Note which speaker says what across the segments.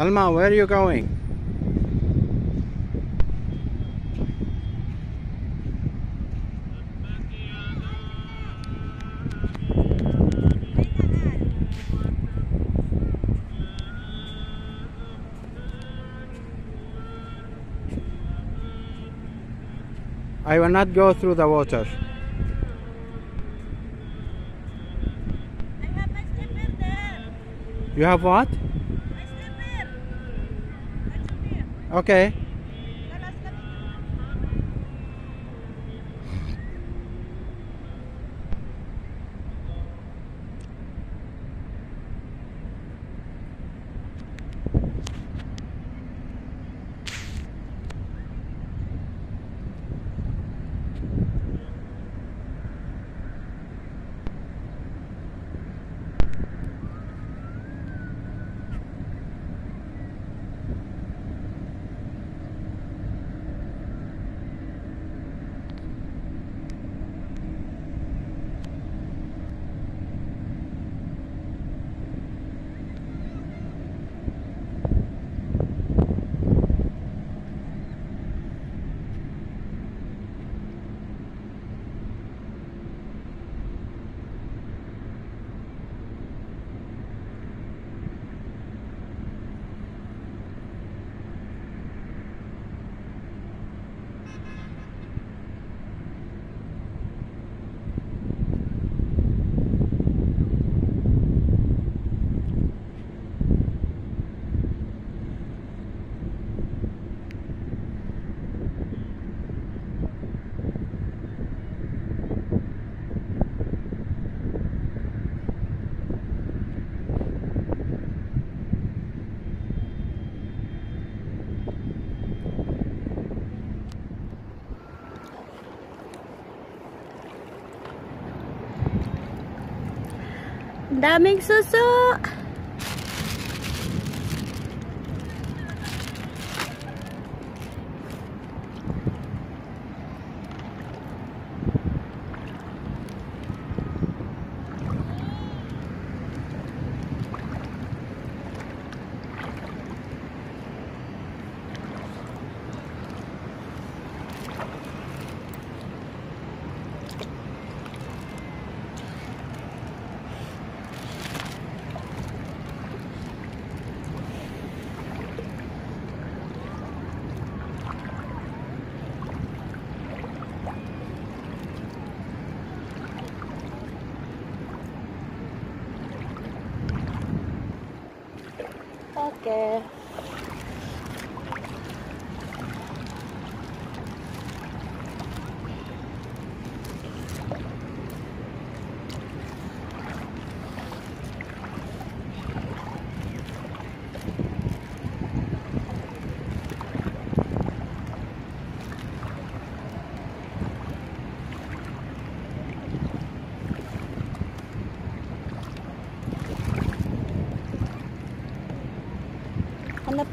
Speaker 1: Alma, where are you going? I will not go through the water.
Speaker 2: Have.
Speaker 1: You have what?
Speaker 2: Okay.
Speaker 3: Daming suso. Okay.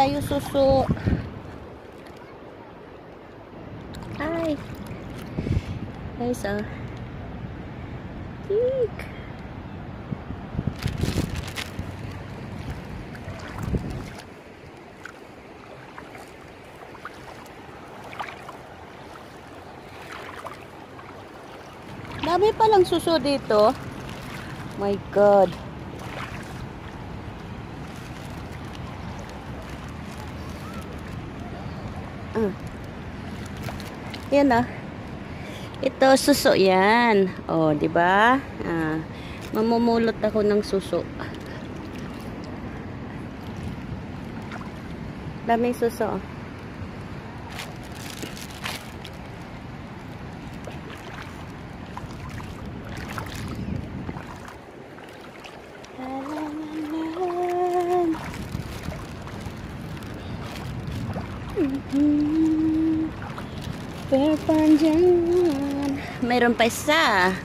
Speaker 3: Tayo suso. Hi. Guys, ah. Tik. Dami palang suso dito. My God. Ah. Yan ah. Ito suso 'yan. Oh, 'di ba? Ah, mamumulot ako ng suso. Daming suso. Perpanjangan. Meron pa isa.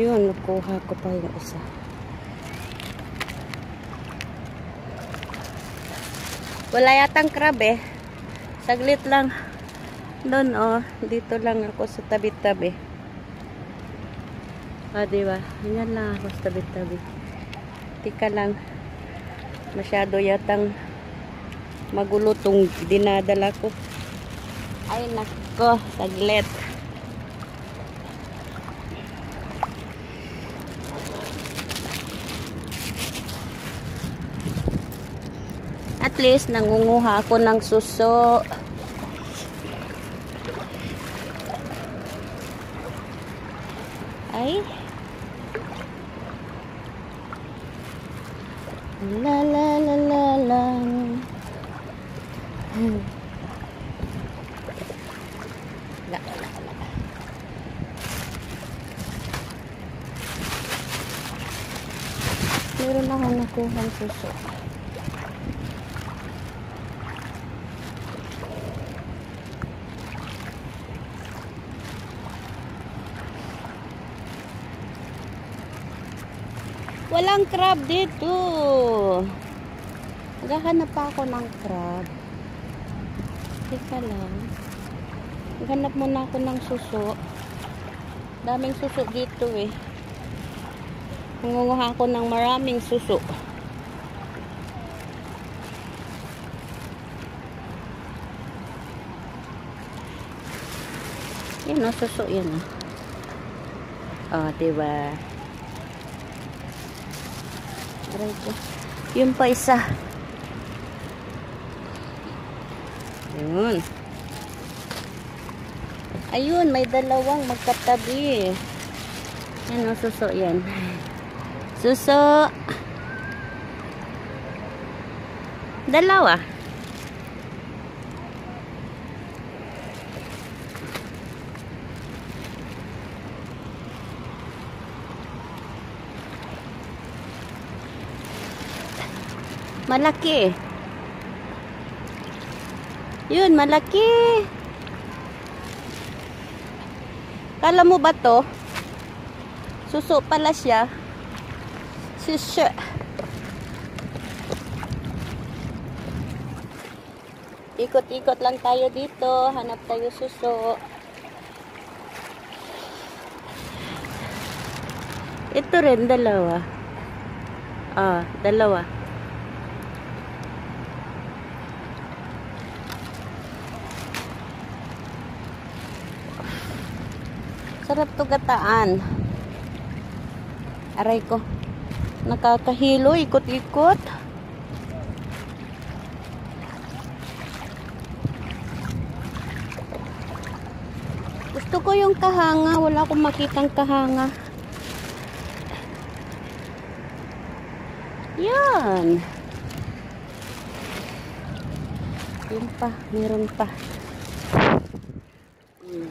Speaker 3: Yun, nakuha ko pa yung isa. Wala yatang crab eh. Saglit lang. Doon oh. Dito lang ako sa tabi-tabi. Ah, diba? Yan lang ako sa tabi-tabi. Tika lang. Masyado yatang Magulo tong dinadala ko. Ay, nako. Saglit. At least, nangunguha ako ng suso. Ay. La la la la la. Hmm. La la la la. Meron ako nakuha suso. Walang crab dito. Naghahanap pa ako ng crab. Teka lang. Naghanap muna ako ng suso. Daming suso dito eh. Nangunguha ako ng maraming suso. Yan o, suso yan o. Oh, diba? Aray ko. Yun pa isa. Yun. Ayun, may dalawang magkatabi. Yan o, suso yan. Suso. Dalawa. Malaki. Yun, malaki. Kala mo ba to? Suso pala siya. Suso. Ikot-ikot lang tayo dito. Hanap tayo suso. Ito rin, dalawa. Ah, dalawa. Sarap to gataan. Aray ko. Nakakahilo, ikot-ikot. Gusto ko yung kahanga. Wala akong makitang kahanga. Yan. Yun pa. Meron pa. Hmm.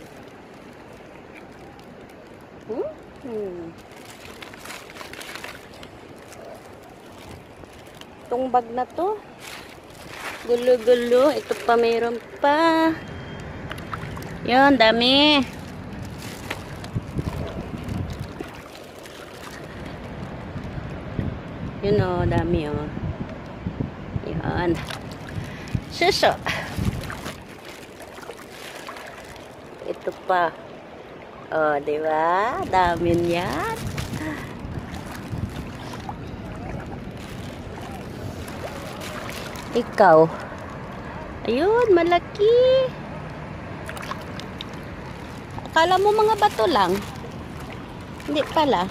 Speaker 3: Hmm. Itong bag na to. Gulo-gulo. Ito pa mayroon pa. Yun, dami. Yun o, dami o. Yun. Suso. Ito pa. Oh, di ba? Dami niyan. Ikaw. Ayun, malaki. Akala mo mga bato lang. Hindi pala.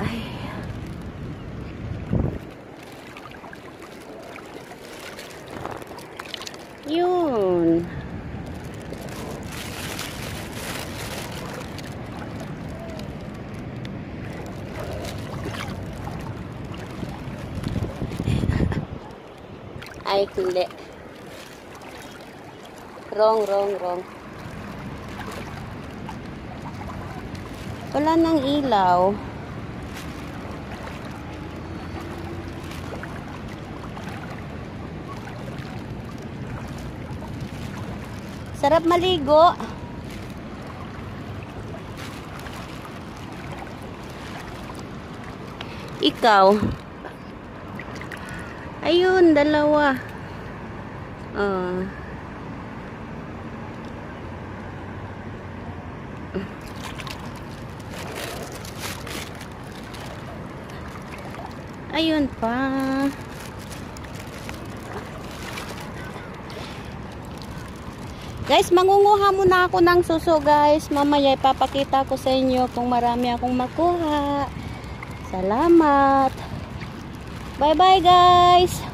Speaker 3: Ay. Yun. Hindi. Wrong, wrong, wrong. Wala nang ilaw. Sarap maligo. Ikaw. Ayun, dalawa. Uh, ayun pa. Guys mangunguha muna ako ng suso guys. Mamaya ipapakita ko sa inyo kung marami akong makuha. Salamat. Bye bye guys.